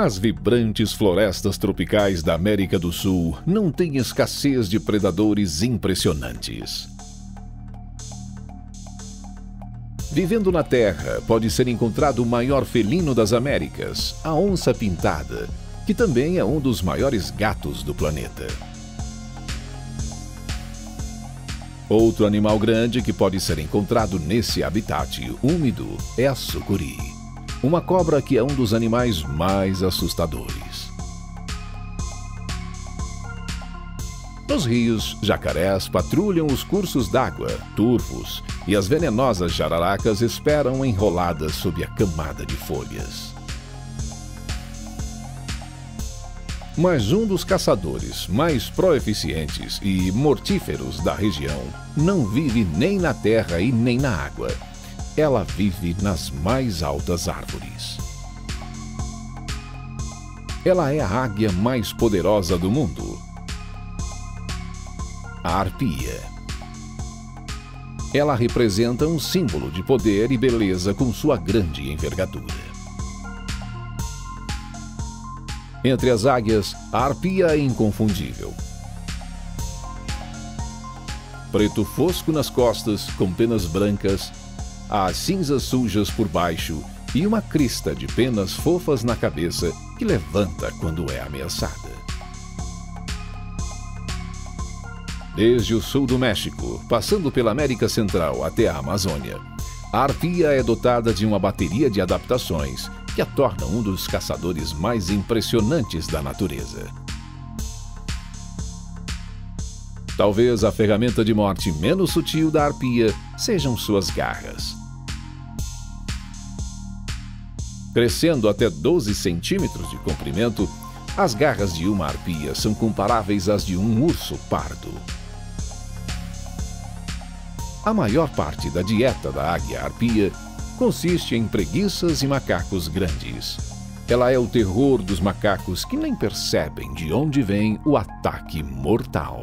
As vibrantes florestas tropicais da América do Sul não têm escassez de predadores impressionantes. Vivendo na Terra, pode ser encontrado o maior felino das Américas, a onça pintada, que também é um dos maiores gatos do planeta. Outro animal grande que pode ser encontrado nesse habitat úmido é a sucuri uma cobra que é um dos animais mais assustadores. Nos rios, jacarés patrulham os cursos d'água, turvos, e as venenosas jararacas esperam enroladas sob a camada de folhas. Mas um dos caçadores mais proeficientes e mortíferos da região não vive nem na terra e nem na água ela vive nas mais altas árvores. Ela é a águia mais poderosa do mundo. A arpia. Ela representa um símbolo de poder e beleza com sua grande envergadura. Entre as águias, a arpia é inconfundível. Preto fosco nas costas, com penas brancas, as cinzas sujas por baixo e uma crista de penas fofas na cabeça que levanta quando é ameaçada. Desde o sul do México, passando pela América Central até a Amazônia, a arpia é dotada de uma bateria de adaptações que a torna um dos caçadores mais impressionantes da natureza. Talvez a ferramenta de morte menos sutil da arpia sejam suas garras. Crescendo até 12 centímetros de comprimento, as garras de uma arpia são comparáveis às de um urso pardo. A maior parte da dieta da águia arpia consiste em preguiças e macacos grandes. Ela é o terror dos macacos que nem percebem de onde vem o ataque mortal.